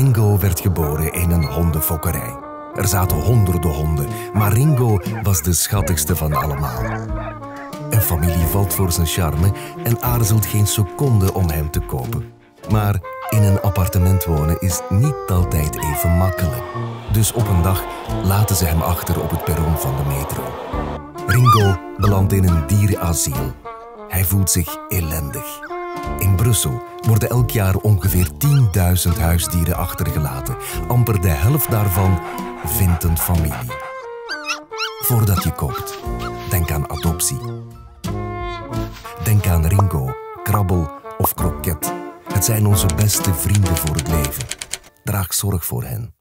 Ringo werd geboren in een hondenfokkerij. Er zaten honderden honden, maar Ringo was de schattigste van allemaal. Een familie valt voor zijn charme en aarzelt geen seconde om hem te kopen. Maar in een appartement wonen is niet altijd even makkelijk. Dus op een dag laten ze hem achter op het perron van de metro. Ringo belandt in een dierenasiel. Hij voelt zich ellendig. Brussel worden elk jaar ongeveer 10.000 huisdieren achtergelaten. Amper de helft daarvan vindt een familie. Voordat je koopt, denk aan adoptie. Denk aan Ringo, Krabbel of Kroket. Het zijn onze beste vrienden voor het leven. Draag zorg voor hen.